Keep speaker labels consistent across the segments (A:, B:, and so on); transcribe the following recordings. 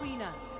A: between us.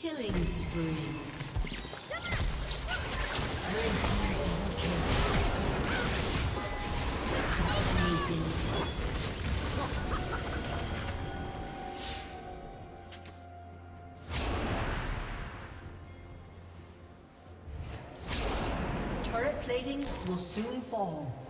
A: Killing spree. Turret plating will soon fall.